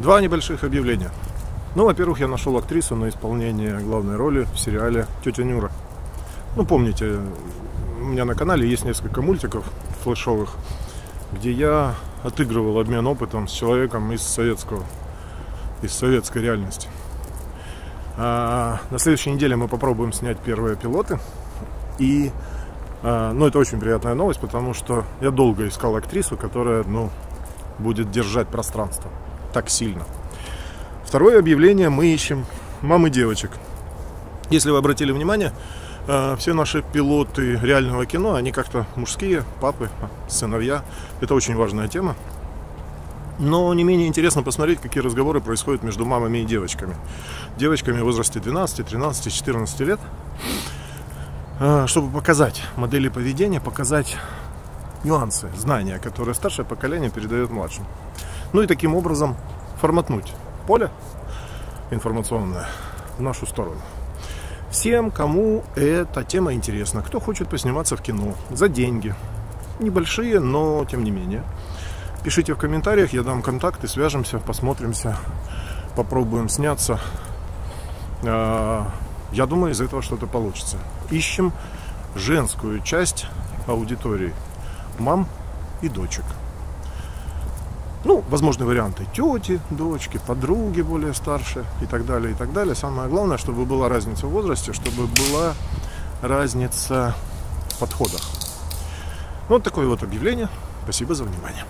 Два небольших объявления. Ну, во-первых, я нашел актрису на исполнение главной роли в сериале «Тетя Нюра». Ну, помните, у меня на канале есть несколько мультиков флешовых, где я отыгрывал обмен опытом с человеком из советского, из советской реальности. А на следующей неделе мы попробуем снять первые пилоты. И, а, ну, это очень приятная новость, потому что я долго искал актрису, которая, ну, будет держать пространство так сильно. Второе объявление мы ищем мамы девочек. Если вы обратили внимание, э, все наши пилоты реального кино, они как-то мужские, папы, сыновья. Это очень важная тема. Но не менее интересно посмотреть, какие разговоры происходят между мамами и девочками. Девочками в возрасте 12, 13, 14 лет. Э, чтобы показать модели поведения, показать нюансы, знания, которые старшее поколение передает младшим. Ну и таким образом форматнуть поле информационное в нашу сторону. Всем, кому эта тема интересна, кто хочет посниматься в кино за деньги, небольшие, но тем не менее. Пишите в комментариях, я дам контакты, свяжемся, посмотримся, попробуем сняться. А, я думаю, из этого что-то получится. Ищем женскую часть аудитории мам и дочек. Ну, возможны варианты тети, дочки, подруги более старшие и так далее, и так далее. Самое главное, чтобы была разница в возрасте, чтобы была разница в подходах. Вот такое вот объявление. Спасибо за внимание.